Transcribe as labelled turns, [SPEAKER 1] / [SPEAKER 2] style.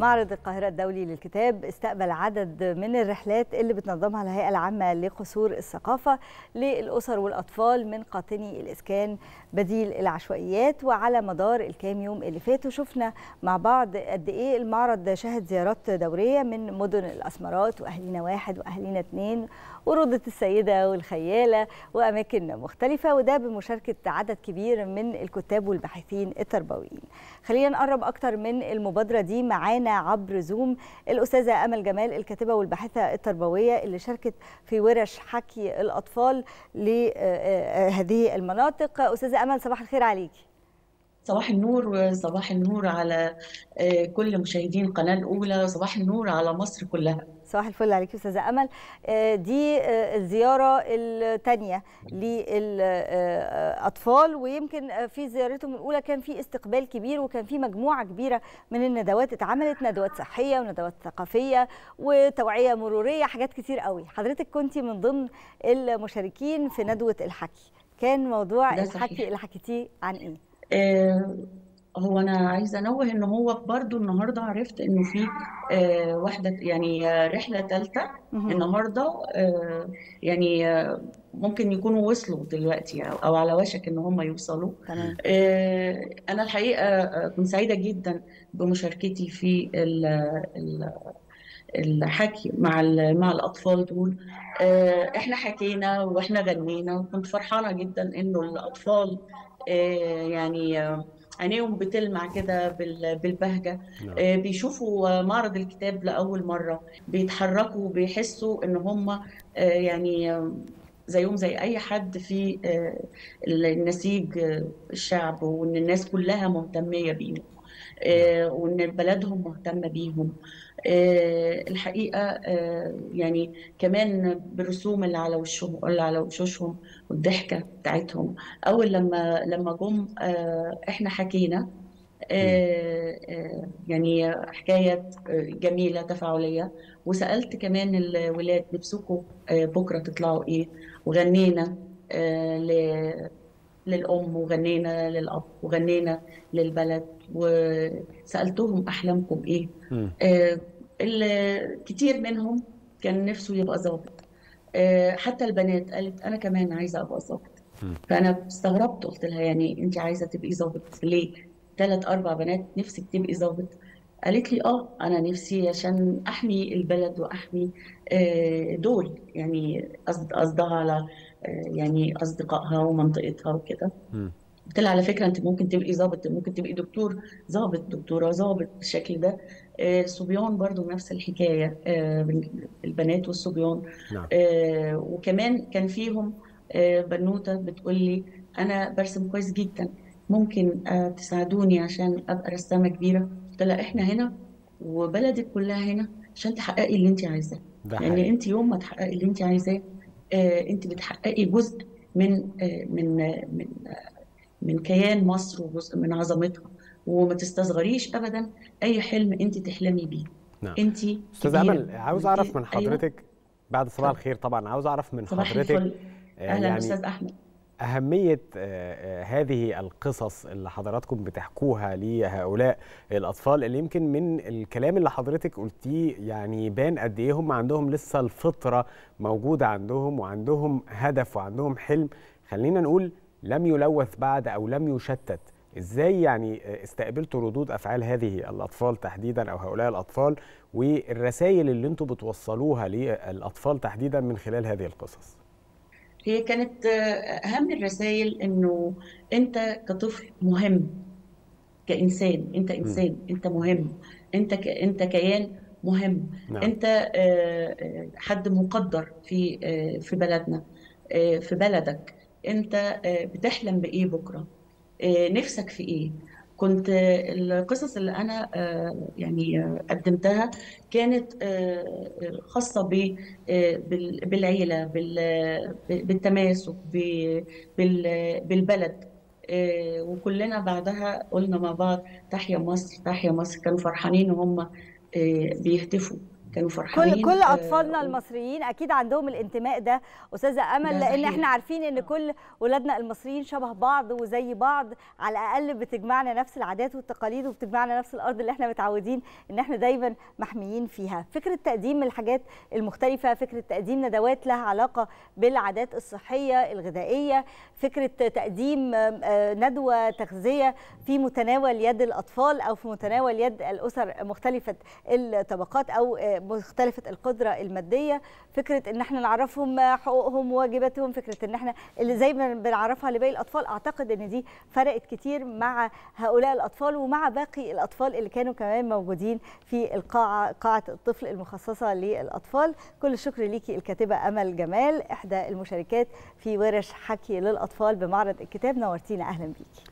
[SPEAKER 1] معرض القاهرة الدولي للكتاب استقبل عدد من الرحلات اللي بتنظمها الهيئة العامة لقصور الثقافة للأسر والأطفال من قاطني الإسكان بديل العشوائيات وعلى مدار الكام يوم اللي فاتوا. شفنا مع بعض قد إيه المعرض شهد زيارات دورية من مدن الأسمرات وأهلنا واحد وأهلنا اتنين وروضة السيدة والخيالة وأماكن مختلفة وده بمشاركة عدد كبير من الكتاب والباحثين التربويين. خلينا نقرب أكتر من المبادرة دي معانا عبر زوم الأستاذة أمل جمال الكاتبة والباحثة التربوية اللي شاركت في ورش حكي الأطفال لهذه المناطق. أستاذة أمل صباح الخير عليكي
[SPEAKER 2] صباح النور وصباح النور على كل مشاهدين القناة الأولى صباح النور على مصر كلها.
[SPEAKER 1] صباح الفل عليكي أستاذة أمل. دي الزيارة الثانية للاطفال ويمكن في زيارتهم الأولى كان في استقبال كبير وكان في مجموعة كبيرة من الندوات اتعملت ندوات صحية وندوات ثقافية وتوعية مرورية حاجات كتير قوي. حضرتك كنتي من ضمن المشاركين في ندوة الحكي. كان موضوع الحكي اللي حكيتيه عن
[SPEAKER 2] آه هو أنا عايزة أنوه إن هو برضو النهارده عرفت إنه في آه واحدة يعني آه رحله ثالثه النهارده آه يعني آه ممكن يكونوا وصلوا دلوقتي أو, أو على وشك إن هم يوصلوا.
[SPEAKER 1] تمام.
[SPEAKER 2] آه أنا الحقيقة آه كنت سعيدة جدا بمشاركتي في ال ال الحكي مع مع الأطفال دول. آه إحنا حكينا وإحنا غنينا وكنت فرحانة جدا إنه الأطفال آه يعني آه عينيهم بتلمع كده بالبهجة نعم. بيشوفوا معرض الكتاب لأول مرة بيتحركوا بيحسوا إن هم يعني زيهم زي أي حد في النسيج الشعب وإن الناس كلها مهتمية بيهم وإن بلدهم مهتمة بيهم. الحقيقة يعني كمان بالرسوم اللي على وشهم اللي على وشوشهم والضحكة بتاعتهم. أول لما لما جم إحنا حكينا يعني حكاية جميلة تفاعلية. وسألت كمان الولاد نفسكم بكرة تطلعوا إيه؟ وغنينا للأم وغنينا للأب وغنينا للبلد وسألتهم أحلامكم إيه. آه كتير منهم كان نفسه يبقى ظابط. آه حتى البنات قالت أنا كمان عايزة أبقى ظابط. فأنا استغربت قلت لها يعني أنت عايزة تبقي ظابط ليه؟ ثلاث أربع بنات نفسك تبقي ظابط. قالت لي آه أنا نفسي عشان أحمي البلد وأحمي آه دول يعني قصد قصدها على يعني أصدقائها ومنطقتها وكده. قلت لها على فكرة أنت ممكن تبقي ظابط ممكن تبقي دكتور ظابط دكتورة ظابط بالشكل ده. الصبيان برضو نفس الحكاية البنات والصبيان.
[SPEAKER 3] نعم.
[SPEAKER 2] وكمان كان فيهم بنوتة بتقول لي أنا برسم كويس جدا ممكن تساعدوني عشان أبقى رسامة كبيرة؟ قلت لها إحنا هنا وبلدك كلها هنا عشان تحققي اللي انت عايزاه. يعني انت يوم ما تحققي اللي انت عايزاه آه انت بتحققي جزء من آه من آه من من كيان مصر وجزء من عظمتها. وما تستصغريش ابدا أي حلم انت تحلمي بيه.
[SPEAKER 3] نعم.
[SPEAKER 2] انت
[SPEAKER 3] أستاذ أمل عاوز أعرف من حضرتك أيوة. بعد صباح الخير طبعا عاوز أعرف من
[SPEAKER 2] صباح
[SPEAKER 3] حضرتك
[SPEAKER 2] الفل. أهلا يعني أستاذ أحمد.
[SPEAKER 3] أهمية هذه القصص اللي حضراتكم بتحكوها لهؤلاء الأطفال اللي يمكن من الكلام اللي حضرتك قلتيه يعني بان قد إيه هم عندهم لسه الفطرة موجودة عندهم وعندهم هدف وعندهم حلم. خلينا نقول لم يلوث بعد أو لم يشتت. إزاي يعني استقبلتوا ردود أفعال هذه الأطفال تحديدا أو هؤلاء الأطفال والرسائل اللي أنتم بتوصلوها للأطفال تحديدا من خلال هذه القصص؟
[SPEAKER 2] هي كانت أهم الرسائل إنه أنت كطفل مهم كإنسان أنت إنسان م. أنت مهم أنت ك... أنت كيان مهم
[SPEAKER 3] نعم.
[SPEAKER 2] أنت حد مقدر في في بلدنا في بلدك أنت بتحلم بإيه بكرة نفسك في إيه كنت القصص اللي أنا يعني قدمتها كانت خاصة بالعيلة بالتماسك بالبلد. وكلنا بعدها قلنا مع بعض تحيا مصر تحيا مصر. كانوا فرحانين وهم بيهتفوا. كانوا فرحانين
[SPEAKER 1] كل كل أطفالنا
[SPEAKER 2] آه،
[SPEAKER 1] المصريين أكيد عندهم الانتماء ده أستاذة أمل
[SPEAKER 2] ده
[SPEAKER 1] لأن
[SPEAKER 2] صحيح.
[SPEAKER 1] إحنا عارفين إن
[SPEAKER 2] آه.
[SPEAKER 1] كل ولادنا المصريين شبه بعض وزي بعض على الأقل بتجمعنا نفس العادات والتقاليد وبتجمعنا نفس الأرض اللي إحنا متعودين إن إحنا دايما محميين فيها فكرة تقديم الحاجات المختلفة فكرة تقديم ندوات لها علاقة بالعادات الصحية الغذائية فكرة تقديم آه، ندوة تغذية في متناول يد الأطفال أو في متناول يد الأسر مختلفة الطبقات أو مختلفة القدرة المادية فكرة إن إحنا نعرفهم حقوقهم وواجباتهم فكرة إن إحنا اللي زي ما بنعرفها لباقي الأطفال أعتقد إن دي فرقت كتير مع هؤلاء الأطفال ومع باقي الأطفال اللي كانوا كمان موجودين في القاعة قاعة الطفل المخصصة للأطفال. كل الشكر ليكي الكاتبة أمل جمال إحدى المشاركات في ورش حكي للأطفال بمعرض الكتاب. نورتينا أهلا بيكي.